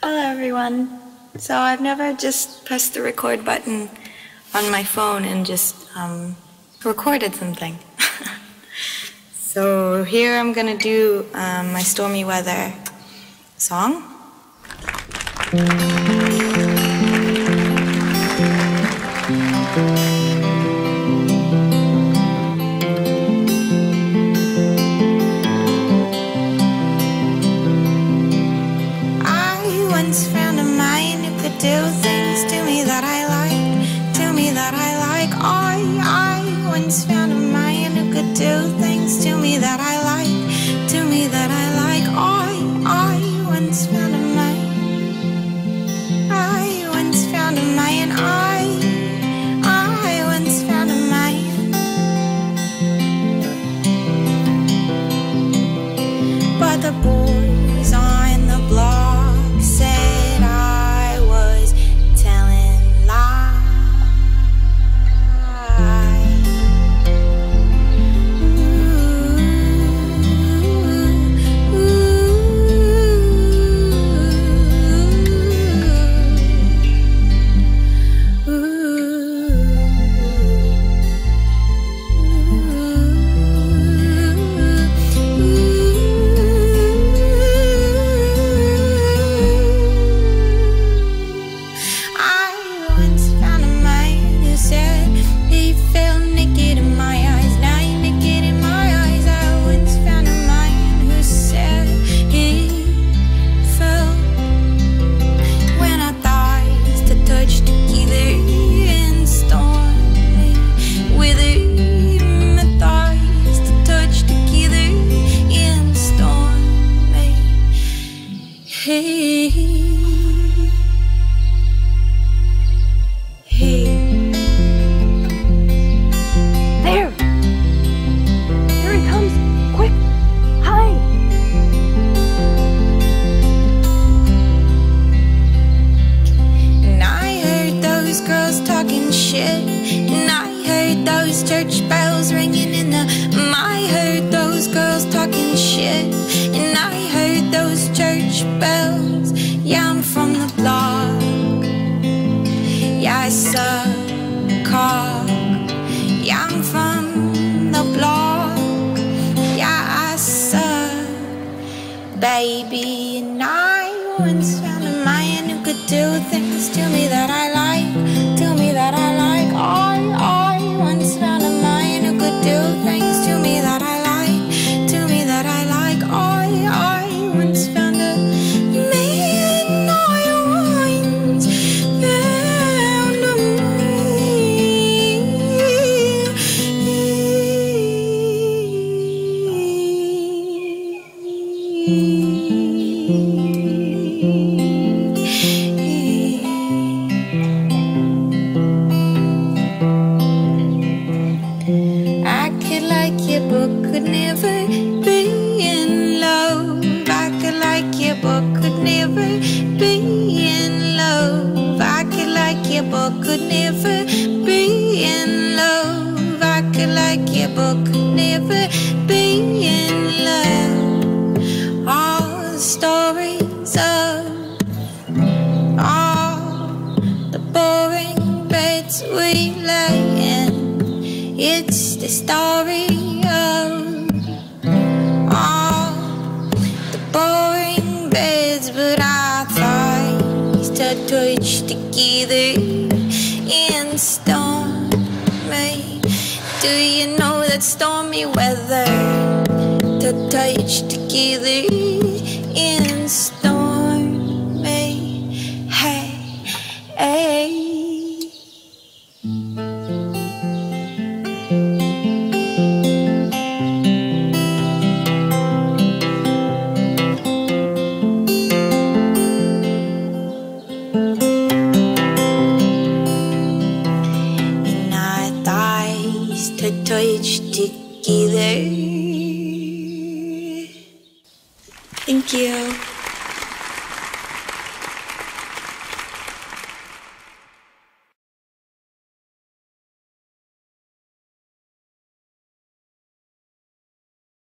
Hello, everyone. So I've never just pressed the record button on my phone and just um, recorded something. so here I'm gonna do um, my stormy weather song. That I like. I, I once found a man who could do things to me that I like, to me that I like. I, I once found a man. I once found a man. I, I once found a man. But the boys Hey, hey. There! There he comes! Quick! Hide! And I heard those girls talking shit. And I heard those church bells ringing in the. I heard those girls talking shit. Once found a man who could do things to me that I like, to me that I like. I, I once found a man who could do things to me that I like, to me that I like. I, I once found a man. I once found a I like you, but could never be in love. I could like you, but could never be in love. I could like you, but could never be in love. I could like you, but could never be in love. All the stories of all the boring beds we lay in. It's the story of all the boring beds, but our thighs to touch together in stormy. Do you know that stormy weather to touch together in stormy? To touch together. Thank you.